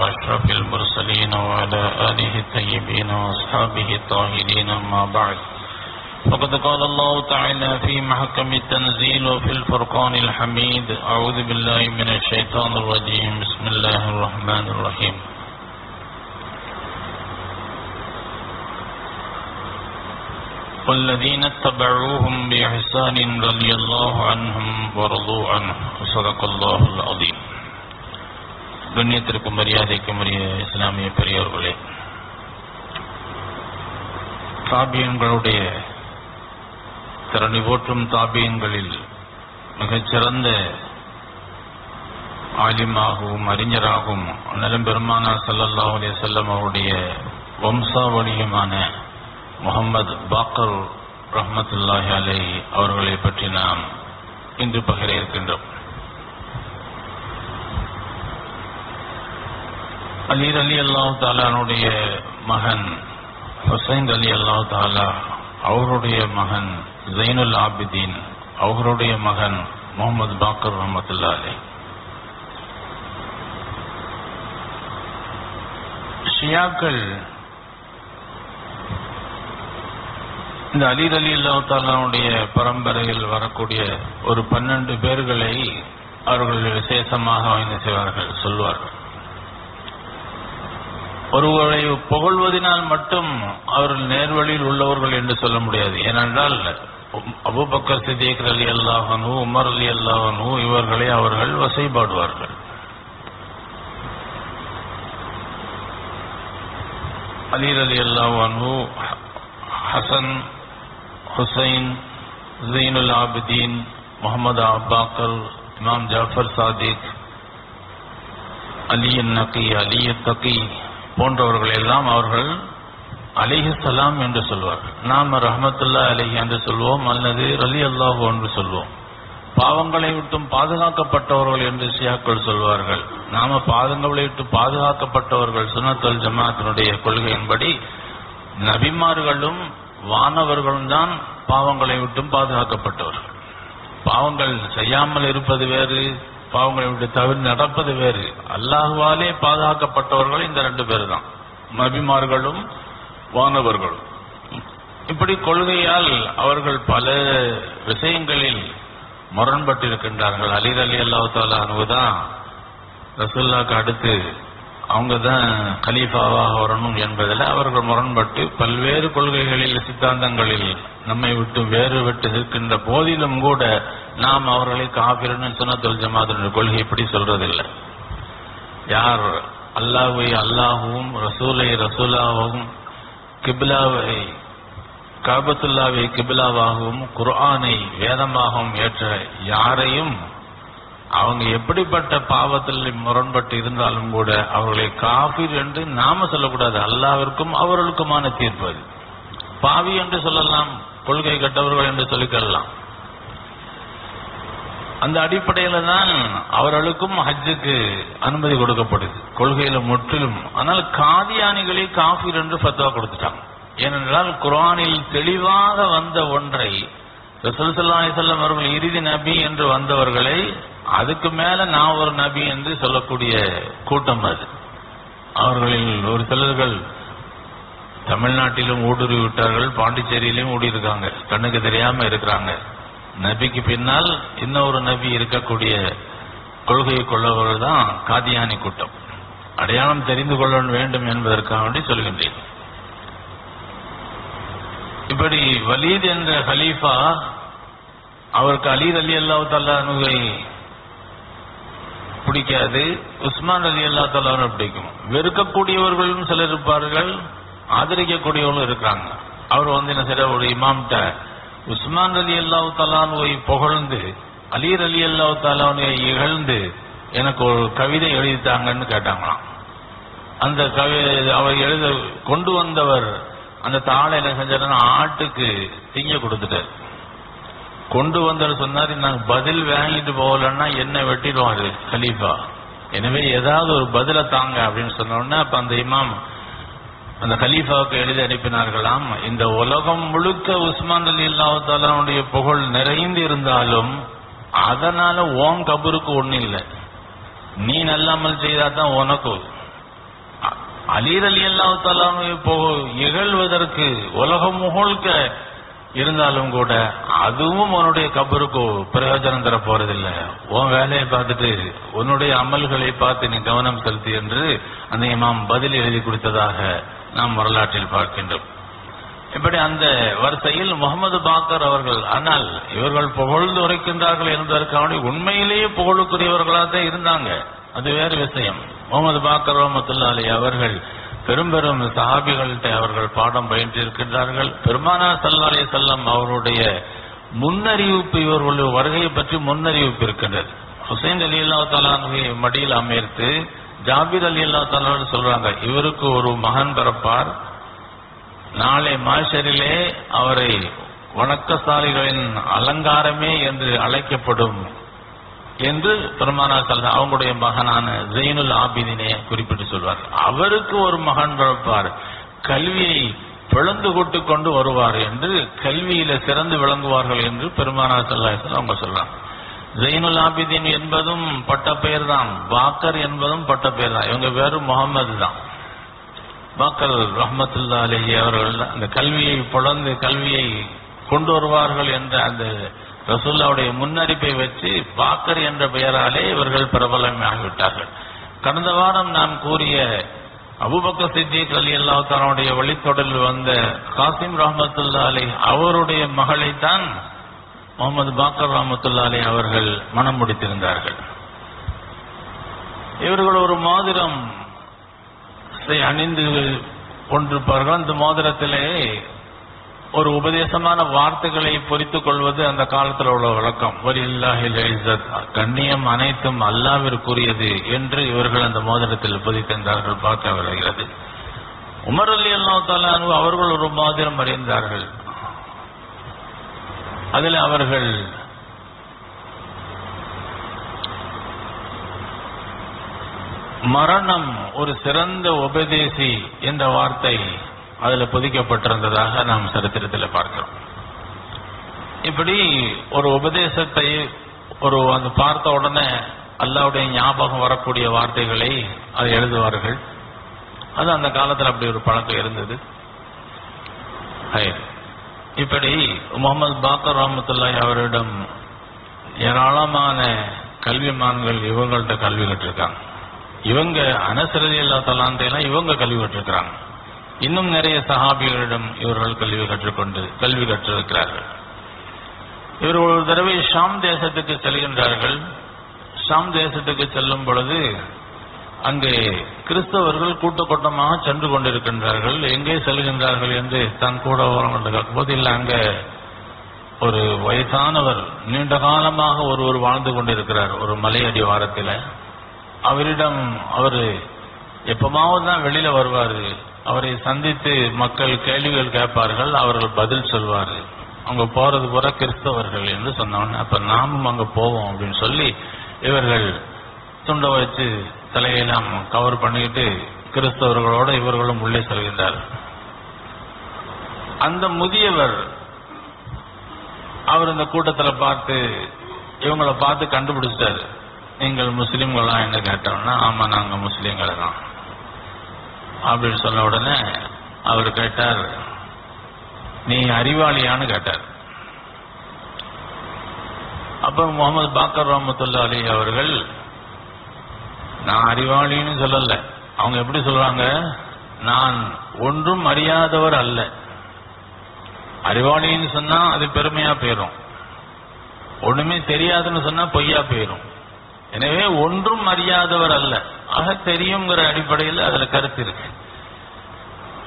وأشرف المرسلين وعلى آله الطيبين وأصحابه الطاهرين أما بعد. فقد قال الله تعالى في محكم التنزيل وفي الفرقان الحميد أعوذ بالله من الشيطان الرجيم. بسم الله الرحمن الرحيم. والذين اتبعوهم بإحسان رضي الله عنهم ورضوا عنه. صدق الله العظيم. கண்ணியத்திற்கும் மரியாதைக்கும் உரிய இஸ்லாமிய பெரியவர்களே தாபியங்களுடைய திறனை போற்றும் தாபியங்களில் மிகச்சிறந்த ஆலிமாகவும் அறிஞராகவும் அண்ணலும் பெருமானா சல்லல்லா அலே செல்லம் அவருடைய வம்சாவளியுமான முகமது பாக்கர் ரஹமத்துல்லாஹி அலை அவர்களை பற்றி நாம் இன்று பகிர இருக்கின்றோம். அலீர் அலி அல்லாஹ் தாலானுடைய மகன் ஹுசைன் அலி அல்லாஹ் தாலா அவருடைய மகன் ஜெயினுல் ஆபிதீன் அவருடைய மகன் முகமது பாக்கர் ரஹமத்துல்லா அலி ஷியாக்கள் இந்த அலீர் அலி அல்லாஹ் தாலானுடைய பரம்பரையில் வரக்கூடிய ஒரு பன்னெண்டு பேர்களை அவர்கள் விசேஷமாக வாய்ந்து செய்வார்கள் சொல்வார்கள். ஒருவரை புகழ்வதனால் மட்டும் அவர்கள் நேர்வழியில் உள்ளவர்கள் என்று சொல்ல முடியாது. ஏனென்றால் அபுபக்கர் சிதேக் அலி அல்லாஹனு உமர் அலி அல்லாஹனு இவர்களை அவர்கள் வசைபாடுவார்கள். அலீர் Ali அல்லாஹனு Hasan Hussain Zainul Abideen Muhammad Abubakar Imam Jafar Sadiq அலியன் நக்கி அலிய தக்கி போன்றவர்கள் எல்லாம் அவர்கள் அலிஹி சலாம் என்று சொல்வார்கள். நாம் ரஹமத்துல்லா அலிஹி என்று சொல்வோம் அல்லது ரலி அல்லாஹு என்று சொல்வோம். பாவங்களை விட்டும் பாதுகாக்கப்பட்டவர்கள் என்று ஷியாக்கள் சொல்வார்கள். நாம பாதங்களை விட்டு பாதுகாக்கப்பட்டவர்கள் சுனத்தல் ஜமாத்தினுடைய கொள்கையின்படி நபிமார்களும் வானவர்களும் தான் பாவங்களை விட்டும் பாதுகாக்கப்பட்டவர்கள். பாவங்கள் செய்யாமல் இருப்பது வேறு பாவங்களை விட்டு தவிர நடப்பது வேறு. அல்லாஹுவாலே பாதுகாக்கப்பட்டவர்கள் இந்த ரெண்டு பேர் தான் நபிமார்களும் வானவர்களும். இப்படி கொள்கையால் அவர்கள் பல விஷயங்களில் முரண்பட்டிருக்கின்றார்கள். அலிர் அலி அல்லாஹு அனுதான் ரசுல்லாக்கு அடுத்து அவங்க தான் கலீஃபாவாக வரணும் என்பதில் அவர்கள் முரண்பட்டு பல்வேறு கொள்கைகளில் சித்தாந்தங்களில் நம்மை விட்டு வேறு விட்டு இருக்கின்ற போதிலும் கூட நாம் அவர்களை காபிரன்னு சுனத்துல் ஜமாத்தினுடைய கொள்கை இப்படி சொல்றதில்லை. யார் அல்லாஹை அல்லாஹுவும் ரசூலை ரசூலாகவும் கிபிலாவை காபத்துல்லாவை கிபிலாவாகவும் குர்ஆனை வேதமாகவும் ஏற்ற யாரையும் அவங்க எப்படிப்பட்ட பாவத்தில் முரண்பட்டு இருந்தாலும் கூட அவர்களை காபிர் என்று நாம சொல்லக்கூடாது. அல்லாவிற்கும் அவர்களுக்குமான தீர்ப்பு அது. பாவி என்று சொல்லலாம் கொள்கை கட்டவர்கள் என்று சொல்லிக்கொள்ளலாம் அந்த அடிப்படையில தான் அவர்களுக்கும் ஹஜ்ஜுக்கு அனுமதி கொடுக்கப்படுது. கொள்கையில முற்றிலும். ஆனால் காதியானிகளே காஃபிர் என்று ஃபத்வா கொடுத்துட்டாங்க. ஏனென்றால் குரானில் தெளிவாக வந்த ஒன்றை ரசூல் செல்லம் அவர்கள் இறுதி நபி என்று வந்தவர்களை அதுக்கு மேல நான் ஒரு நபி என்று சொல்லக்கூடிய கூட்டம் அது. அவர்களில் ஒரு சிலர்கள் தமிழ்நாட்டிலும் ஊடுருவி விட்டார்கள் பாண்டிச்சேரியிலும் ஊடி இருக்காங்க கண்ணுக்கு தெரியாம இருக்கிறாங்க. நபிக்கு பின்னால் இன்னொரு நபி இருக்கக்கூடிய கொள்கையை கொள்ளவர்கள் தான் காதியானி கூட்டம். அடையாளம் தெரிந்து கொள்ள வேண்டும் என்பதற்காக வேண்டி சொல்கின்றேன். இப்படி வலீத் என்ற ஹலீஃபா அவருக்கு அலீத் அலி அல்லா தல்லானுவை பிடிக்காது உஸ்மான் அலி அல்லா தல்லானு பிடிக்கும். வெறுக்கக்கூடியவர்களும் சிலர் இருப்பார்கள் ஆதரிக்கக்கூடியவர்களும் இருக்கிறாங்க அவர் வந்து என்ன செய்ய ஒரு இமாம்கிட்ட உஸ்மான் அலி அல்லாஹு தலானுவை புகழ்ந்து அலீர் அலி அல்லாஹு தலானுவை இகழ்ந்து எனக்கு ஒரு கவிதை எழுதித்தாங்கன்னு கேட்டாங்களாம். அந்த கவி அவர் எழுத கொண்டு வந்தவர் அந்த தாளை என்ன செஞ்சாருன்னா ஆட்டுக்கு திங்க கொடுத்துட்டார். கொண்டு வந்தவர் சொன்னார் நாங்க பதில் வாங்கிட்டு போகலன்னா என்ன வெட்டிடுவாரு கலீஃபா. எனவே ஏதாவது ஒரு பதில தாங்க அப்படின்னு சொன்ன உடனே அப்ப அந்த இமாம் அந்த கலீஃபாவுக்கு எழுதி அனுப்பினார்களாம் இந்த உலகம் முழுக்க உஸ்மான் அலி அல்லாஹாலுடைய புகழ் நிறைந்து இருந்தாலும் அதனால ஓம் கபருக்கு ஒண்ணு இல்லை. நீ நல்லாமல் செய்தாதான் உனக்கு அலீர் அலி அல்லாஹாலும் இகழ்வதற்கு உலகம் முகழ்க்க இருந்தாலும் கூட அதுவும் உன்னுடைய கபருக்கு பிரயோஜனம் தர போறதில்லை. உன் வேலையை பார்த்துட்டு உன்னுடைய அமல்களை பார்த்து நீ கவனம் செலுத்தி என்று அந்த இமாம் பதில் எழுதி கொடுத்ததாக நாம் வரலாற்றில் பார்க்கின்றோம். இப்படி அந்த வரிசையில் முகமது பாக்கர் அவர்கள் ஆனால் இவர்கள் புகழ்ந்து உரைக்கின்றார்கள் என்பதற்கான உண்மையிலேயே புகழுக்குரியவர்களாக தான் இருந்தாங்க. அது வேறு விஷயம். முகமது பாக்கர் ரஹமத்துல்லா அலி அவர்கள் பெரும் பெரும் சஹாபிகள்கிட்ட அவர்கள் பாடம் பயின்றிருக்கின்றார்கள். பெருமானா சல்லா அலி செல்லம் அவருடைய முன்னறிவிப்பு இவர்களுடைய வருகையை பற்றி முன்னறிவிப்பு இருக்கின்றது. ஹுசைன் அலி அல்லா தலானுடைய மடியில் அமர்த்து ஜாபீர் அலி அல்லா தலான்னு சொல்றாங்க இவருக்கு ஒரு மகன் பிறப்பார். நாளை மாஷரிலே அவரை வணக்கசாலிகளின் அலங்காரமே என்று அழைக்கப்படும் என்று பெருமானா அவங்களுடைய மகனான ஜெயினுல் ஆபிதினை குறிப்பிட்டு சொல்வார் அவருக்கு ஒரு மகன் பிறப்பார். கல்வியை பிளந்து கொட்டு கொண்டு வருவார் என்று கல்வியில சிறந்து விளங்குவார்கள் என்று பெருமானா சல்லாஹ் அவங்க சொல்றாங்க. ஜெயினுல் ஆபிதீன் என்பதும் பட்ட பெயர் தான் பாக்கர் என்பதும் பட்ட பெயர் தான் இவங்க வெறும் முகமது தான். பாக்கர் ரஹமத்துல்லா அலி அவர்கள் அந்த கல்வியை புலந்து கல்வியை கொண்டு வருவார்கள் என்ற அந்த ரசூல்லாவுடைய முன்னறிப்பை வச்சு பாக்கர் என்ற பெயராலே இவர்கள் பிரபலமாகிவிட்டார்கள். கடந்த வாரம் நாம் கூறிய அபுபக்க சித்திக் அலி அல்லா தன்னுடைய வழித்தொடரில் வந்த காசிம் ரஹமத்துல்லா அலி அவருடைய மகளைத்தான் முகமது பாக்கர் ரஹமத்துல்லா அவர்கள் மனம் முடித்திருந்தார்கள். இவர்கள் ஒரு மோதிரம் அணிந்து கொண்டிருப்பார்கள். அந்த மோதிரத்திலே ஒரு உபதேசமான வார்த்தைகளை பொறித்துக் கொள்வது அந்த காலத்தில் உள்ள வழக்கம். ஒரு இல்லாஹில் கண்ணியம் அனைத்தும் அல்லாவிற்குரியது என்று இவர்கள் அந்த மோதிரத்தில் பொதித்திருந்தார்கள் பார்க்க வருகிறது. உமர் அலி அல்லா தாலு அவர்கள் ஒரு மோதிரம் அறிந்தார்கள். அதில் அவர்கள் மரணம் ஒரு சிறந்த உபதேசி என்ற வார்த்தை அதில் பொதிக்கப்பட்டிருந்ததாக நாம் சரித்திரத்தில் பார்க்கிறோம். இப்படி ஒரு உபதேசத்தை ஒரு அந்த பார்த்த உடனே அல்லாவுடைய ஞாபகம் வரக்கூடிய வார்த்தைகளை அதை எழுதுவார்கள். அது அந்த காலத்தில் அப்படி ஒரு பழக்கம் இருந்தது. இப்படி முகமது பாக்கர் ரஹமத்துல்லாய் அவரிடம் ஏராளமான கல்விமான்கள் இவங்கள்ட்ட கல்வி கற்றிருக்காங்க. இவங்க அனசரதி அல்லா தலாந்தையெல்லாம் இவங்க கல்வி கற்றிருக்கிறாங்க இன்னும் நிறைய சஹாபிகளிடம் இவர்கள் கல்வி கற்றுக்கொண்டு கல்வி கற்றிருக்கிறார்கள். இவர் ஒரு தடவை ஷாம் தேசத்துக்கு செல்கின்றார்கள். ஷாம் தேசத்துக்கு செல்லும் பொழுது அங்கே கிறிஸ்தவர்கள் கூட்ட கூட்டமாக சென்று கொண்டிருக்கின்றார்கள். எங்கே செல்கின்றார்கள் என்று தன் கூட ஓரம் போது இல்லை அங்கே ஒரு வயசானவர் நீண்ட காலமாக ஒருவர் வாழ்ந்து கொண்டிருக்கிறார் ஒரு மலையடி வாரத்தில். அவரிடம் அவர் எப்பமாவது தான் வெளியில வருவார். அவரை சந்தித்து மக்கள் கேள்விகள் கேட்பார்கள் அவர்கள் பதில் சொல்வார். அங்க போறது போற கிறிஸ்தவர்கள் என்று சொன்னவன் அப்ப நாமும் அங்க போவோம் அப்படின்னு சொல்லி இவர்கள் துண்டை வச்சு தலையெல்லாம் கவர் பண்ணிட்டு கிறிஸ்தவர்களோடு இவர்களும் உள்ளே செல்கின்றார். அந்த முதியவர் அவர் இந்த கூட்டத்தில் பார்த்து இவங்களை பார்த்து கண்டுபிடிச்சிட்டாரு. நீங்கள் முஸ்லீம்களா? என்ன கேட்டோம்னா ஆமா நாங்க முஸ்லீம்கள் தான். அப்படின்னு சொன்ன உடனே அவர் கேட்டார் நீ அறிவாளியான்னு கேட்டார். அப்ப முகமது பாக்கர் ரஹமத்துல்லா அலி அவர்கள் நான் அறிவாளின்னு சொல்லல. அவங்க எப்படி சொல்றாங்க? நான் ஒன்றும் அறியாதவர் அல்ல. அறிவாளின்னு சொன்னா அது பெருமையா போயிடும் ஒண்ணுமே தெரியாதுன்னு சொன்னா பொய்யா போயிடும் எனவே ஒன்றும் அறியாதவர் அல்ல. ஆக தெரியுங்கிற அடிப்படையில் அதுல கருத்து இருக்கு.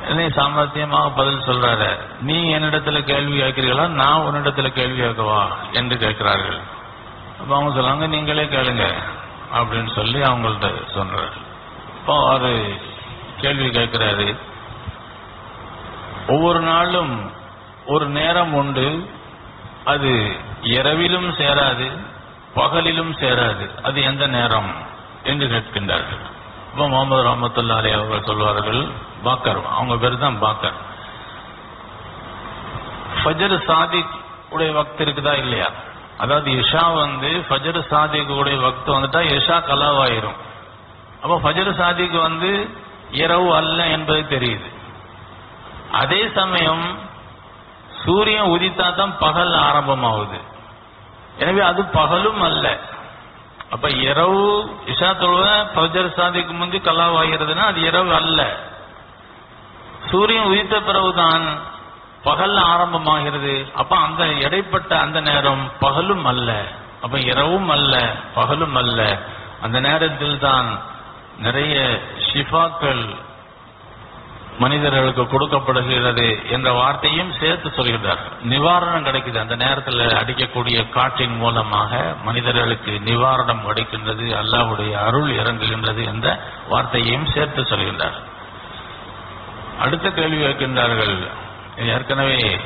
என்னை சாமர்த்தியமாக பதில் சொல்றாரு. நீ என்னிடத்துல கேள்வி கேட்கிறீர்களா? நான் உன்னிடத்துல கேள்வி கேட்கவா? என்று கேட்கிறார்கள். அப்ப அவங்க சொல்லுவாங்க நீங்களே கேளுங்க. அப்படின்னு சொல்லி அவங்கள்ட்ட சொல்றாரு. இப்போ அது கேள்வி கேட்கிறாரு. ஒவ்வொரு நாளும் ஒரு நேரம் உண்டு. அது இரவிலும் சேராது பகலிலும் சேராது. அது எந்த நேரம் என்று கேட்கின்றார்கள். இப்போ முகமது ரஹமத்துல்லா அலி அவர்கள் சொல்வார்கள் பாக்கர். அவங்க பேர் தான் பாக்கர். ஃபஜர் சாதிக் உடைய வக்து இருக்குதா இல்லையா? அதாவது இஷா வந்து ஃபஜர் சாதிக்குடைய வக்து வந்துட்டா இஷா கலாவாயிரும். அப்போ ஃபஜர் சாதிக்கு வந்து இரவு அல்ல என்பது தெரியுது. அதே சமயம் சூரியன் உதித்தா தான் பகல் ஆரம்பமாகுது. எனவே அது பகலும் அல்ல. அப்ப இரவு இஷா தொழுவ ஃபஜர் சாதிக்கு முந்தி கலாவாகிறதுனா அது இரவு அல்ல. சூரியன் உதித்த பிறகுதான் பகல் ஆரம்பமாகிறது. அப்ப அந்த இடைப்பட்ட அந்த நேரம் பகலும் அல்ல. அப்ப இரவும் அல்ல பகலும் அல்ல. அந்த நேரத்தில் தான் நிறைய ஷிஃபாக்கள் மனிதர்களுக்கு கொடுக்கப்படுகிறது என்ற வார்த்தையும் சேர்த்து சொல்கிறார் நிவாரணம் கிடைக்குது. அந்த நேரத்தில் அடிக்கக்கூடிய காற்றின் மூலமாக மனிதர்களுக்கு நிவாரணம் கிடைக்கின்றது. அல்லாவுடைய அருள் இறங்குகின்றது என்ற வார்த்தையையும் சேர்த்து சொல்கின்றார். அடுத்த கேள்வி வைக்கின்றார்கள் ஏற்கனவே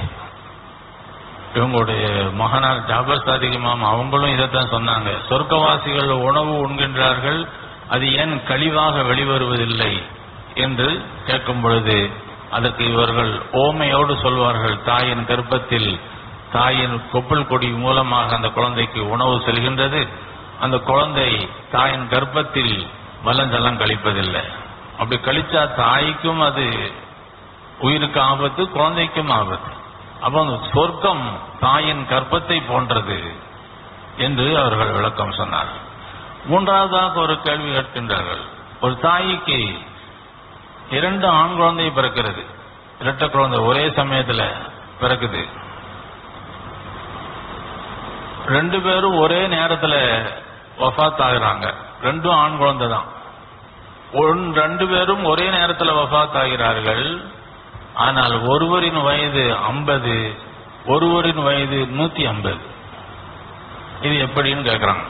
இவங்களுடைய மகனார் ஜாபர் சாதிக் இமாம் அவங்களும் இதைத்தான் சொன்னாங்க. சொர்க்கவாசிகள் உணவு உண்கின்றார்கள் அது ஏன் கழிவாக வெளிவருவதில்லை என்று கேட்கும் பொழுது அதற்கு இவர்கள் ஓமையோடு சொல்வார்கள் தாயின் கர்ப்பத்தில் தாயின் கொப்பல் கொடி மூலமாக அந்த குழந்தைக்கு உணவு செல்கின்றது. அந்த குழந்தை தாயின் கர்ப்பத்தில் மலஞ்சலம் கழிப்பதில்லை. அப்படி கழிச்சா தாய்க்கும் அது உயிருக்கு ஆபத்து குழந்தைக்கும் ஆபத்து. அப்போ சொர்க்கம் தாயின் கற்பத்தை போன்றது என்று அவர்கள் விளக்கம் சொன்னார் மூன்றாவதாக ஒரு கேள்வி கேட்கின்றார்கள். ஒரு தாய்க்கு இரண்டு ஆண் குழந்தை பிறக்கிறது. இரட்டை குழந்தை ஒரே சமயத்துல பிறக்குது. ரெண்டு பேரும் ஒரே நேரத்துல வஃபாத் ஆகுறாங்க ரெண்டும் ஆண் குழந்தை தான் ஒன் ரெண்டு பேரும் ஒரே நேரத்தில் வஃபாத் ஆகிறார்கள் ஆனால் ஒருவரின் வயது ஐம்பது ஒருவரின் வயது நூத்தி ஐம்பது. இது எப்படின்னு கேட்கிறாங்க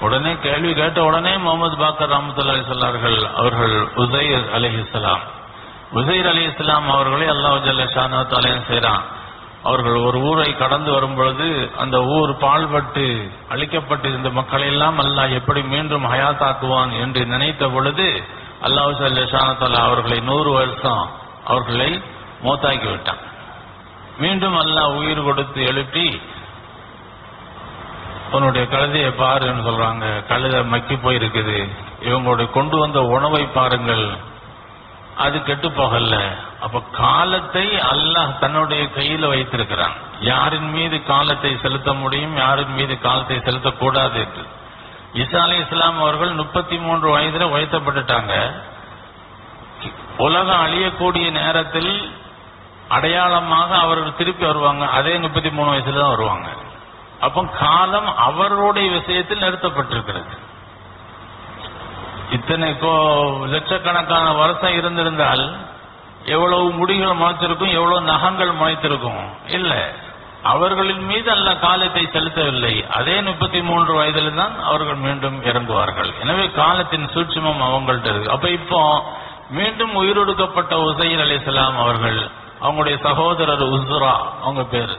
உடனே கேள்வி கேட்ட உடனே முகமது பாக்கர் ரஹமத்துல்லாஹி சொல்லார்கள் அவர்கள் உசைர் அலிஹிஸ்லாம் உசைர் அலி இஸ்லாம் அவர்களை அல்லாஹ் ஜல்லாத்தாலையும் செய்கிறான் அவர்கள் ஒரு ஊரை கடந்து வரும் பொழுது அந்த ஊர் பால்பட்டு அழிக்கப்பட்டிருந்த மக்களை எல்லாம் அல்லாஹ் எப்படி மீண்டும் ஹயாத்தாக்குவான் என்று நினைத்த பொழுது அல்லாஹ் ஜல்ல அவர்களை நூறு வருஷம் அவர்களை மோத்தாக்கி விட்டான் மீண்டும் அல்லாஹ் உயிர் கொடுத்து எழுப்பி உன்னுடைய கழுதையை பாருன்னு சொல்றாங்க. கழுதை மக்கி போயிருக்குது. இவங்களுடைய கொண்டு வந்த உணவை பாருங்கள். அது கெட்டு போகல. அப்ப காலத்தை அல்லாஹ் தன்னுடைய கையில வைத்திருக்கிறான். யாரின் மீது காலத்தை செலுத்த முடியும் யாரின் மீது காலத்தை செலுத்தக்கூடாது என்று. இசா அலி இஸ்லாம் அவர்கள் முப்பத்தி மூன்று வயதுல உயர்த்தப்பட்டுட்டாங்க. உலகம் அழியக்கூடிய நேரத்தில் அடையாளமாக அவர்கள் திருப்பி வருவாங்க. அதே முப்பத்தி மூணு வயசுல தான் வருவாங்க. அப்போ காலம் அவருடைய விஷயத்தில் நிறுத்தப்பட்டிருக்கிறது. இத்தனை கோ- லட்சக்கணக்கான வருஷம் இருந்திருந்தால் எவ்வளவு முடிகள் முளைத்திருக்கும் எவ்வளவு நகங்கள் முளைத்திருக்கும்? இல்ல. அவர்களின் மீது அல்ல காலத்தை செலுத்தவில்லை. அதே முப்பத்தி மூன்று வயதில் தான் அவர்கள் மீண்டும் இறங்குவார்கள். எனவே காலத்தின் சூட்சமம் அவங்கள்ட்ட இருக்கு. அப்ப இப்போ மீண்டும் உயிரொடுக்கப்பட்ட உசைர் அலிஸ்லாம் அவர்கள் அவங்களுடைய சகோதரர் உஸ்ரா அவங்க பேரு.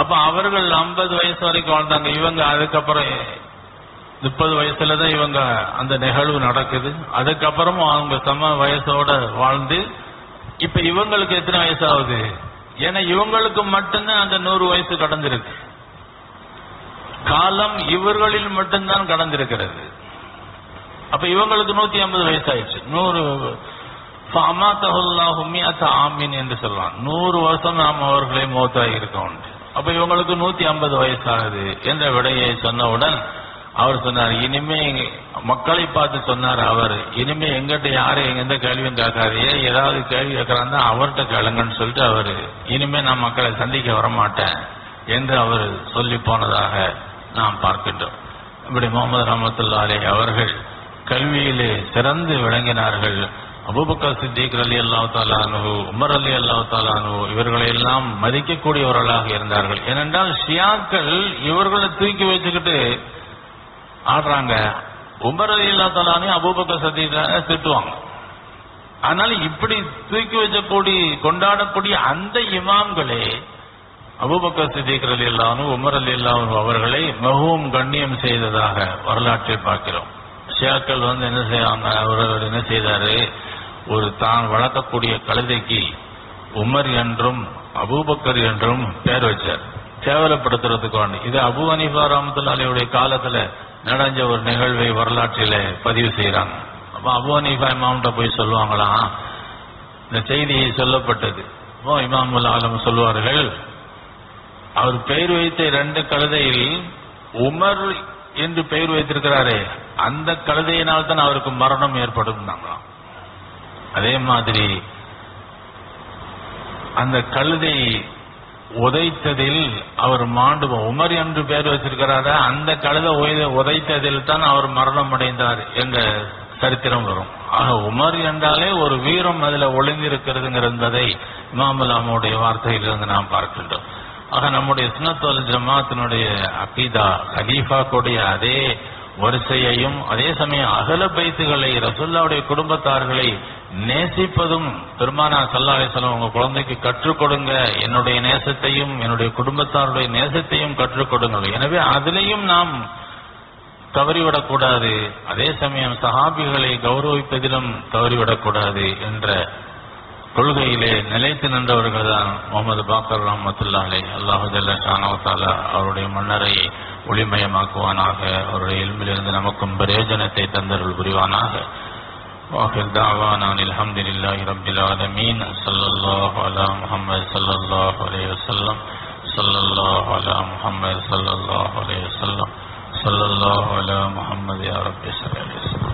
அப்ப அவர்கள் 50 வயசு வரைக்கும் வாழ்ந்தாங்க. இவங்க அதுக்கப்புறம் முப்பது வயசுல தான் இவங்க அந்த நிகழ்வு நடக்குது. அதுக்கப்புறமும் அவங்க சம வயசோட வாழ்ந்து இப்ப இவங்களுக்கு எத்தனை வயசு ஆகுது ஏன்னா இவங்களுக்கு மட்டும்தான் அந்த நூறு வயசு கடந்திருக்கு. காலம் இவர்களில் மட்டும்தான் கடந்திருக்கிறது. அப்ப இவங்களுக்கு நூத்தி ஐம்பது வயசு ஆயிடுச்சு நூறு அமாத்தகுல்லாஹுமியாத்த ஆமீன் என்று சொல்லலாம். நூறு வருஷம் நாம் அவர்களை மூத்தாகி இருக்கோம். அப்ப இவங்களுக்கு நூத்தி ஐம்பது வயசாகுது என்ற விடையை சொன்னவுடன் அவர் சொன்னார் இனிமே மக்களை பார்த்து சொன்னார் அவர் இனிமே எங்கிட்ட யாரும் எந்த கேள்வியும் கேட்காதையே ஏதாவது கேள்வி கேட்கறாங்க அவர்கிட்ட கேளுங்கன்னு சொல்லிட்டு அவர் இனிமே நான் மக்களை சந்திக்க வரமாட்டேன் என்று அவர் சொல்லி போனதாக நாம் பார்க்கின்றோம். இப்படி முகமது ரஹமத்துல்லாலே அவர்கள் கல்வியிலே சிறந்து விளங்கினார்கள். அபூபக்கர் சித்திக் அலி அல்லா தாலானு உமர் அலி அல்லா தாலானு இவர்களை எல்லாம் மதிக்கக்கூடியவர்களாக இருந்தார்கள். ஏனென்றால் ஷியாக்கள் இவர்களை தூக்கி வச்சுக்கிட்டு ஆடுறாங்க. உமர் அலி அல்லா தாலானே அபூபக்கர் சித்திக் திட்டுவாங்க. ஆனால் இப்படி தூக்கி வச்சக்கூடிய கொண்டாடக்கூடிய அந்த இமாம்களே அபுபக்கர் சித்திக் அலி அல்லானு உமர் அலி அல்லானு அவர்களை மிகவும் கண்ணியம் செய்ததாக வரலாற்றில் பார்க்கிறோம். ஷியாக்கள் வந்து என்ன செய்வாங்க அவர் என்ன செய்தாரு? ஒரு தான் வளர்க்கக்கூடிய கழுதைக்கு உமர் என்றும் அபூபக்கர் என்றும் பேர் வச்சார். கேவலப்படுத்துறதுக்கு வேண்டி இது அபு ஹனீஃபா ராமத்துல்லாலியுடைய காலத்துல நடந்த ஒரு நிகழ்வை வரலாற்றில பதிவு செய்யறாங்க அப்ப அபு அனிபா இமாம்கிட்ட போய் சொல்லுவாங்களாம் இந்த செய்தி சொல்லப்பட்டது. அப்போ இமாமுல் ஆலம் சொல்லுவார்கள் அவர் பெயர் வைத்த இரண்டு கழுதையில் உமர் என்று பெயர் வைத்திருக்கிறாரே அந்த கழுதையினால் தான் அவருக்கு மரணம் ஏற்படும் அதே மாதிரி அந்த கழுதை உதைத்ததில் அவர் மாண்டு உமர் என்று பெயர் வச்சிருக்கிறாரா அந்த கழுதை உதைத்ததில் தான் அவர் மரணம் அடைந்தார் என்ற சரித்திரம் வரும். ஆக உமர் என்றாலே ஒரு வீரம் அதுல ஒளிந்திருக்கிறதுங்கிறதை இமாமுல்லாமுடைய வார்த்தையிலிருந்து நாம் பார்க்கின்றோம். ஆக நம்முடைய சுனத்தோல் ஜமாத்தினுடைய அகீதா ஹலீஃபாக்குடைய அதே வரிசையையும் அதே சமயம் அகல பைத்துகளை ரசுல்லாவுடைய குடும்பத்தார்களை நேசிப்பதும் பெருமானா சல்லா செல்லம் உங்க குழந்தைக்கு கற்றுக் கொடுங்க. என்னுடைய நேசத்தையும் என்னுடைய குடும்பத்தாருடைய நேசத்தையும் கற்றுக் கொடுங்கள் எனவே அதிலையும் நாம் தவறிவிடக்கூடாது. அதே சமயம் சஹாபிகளை கௌரவிப்பதிலும் தவறிவிடக்கூடாது என்ற கொள்கையிலே நிலைத்து நின்றவர்கள் தான் முகமது பாக்கர் ரஹமத்துல்லா அலை அல்லாஹு ஜல்ல ஷானவத்தாலா அவருடைய மன்னரை ஒளிமயமாக்குவானாக அவருடைய இல்மிலிருந்து நமக்கும் பிரயோஜனத்தை தந்தருள் புரிவானாக واخر دعوانا ان الحمد لله رب العالمين صلى الله على محمد صلى الله عليه وسلم صلى الله على محمد صلى الله عليه وسلم صلى الله على محمد يا رب صل عليه وسلم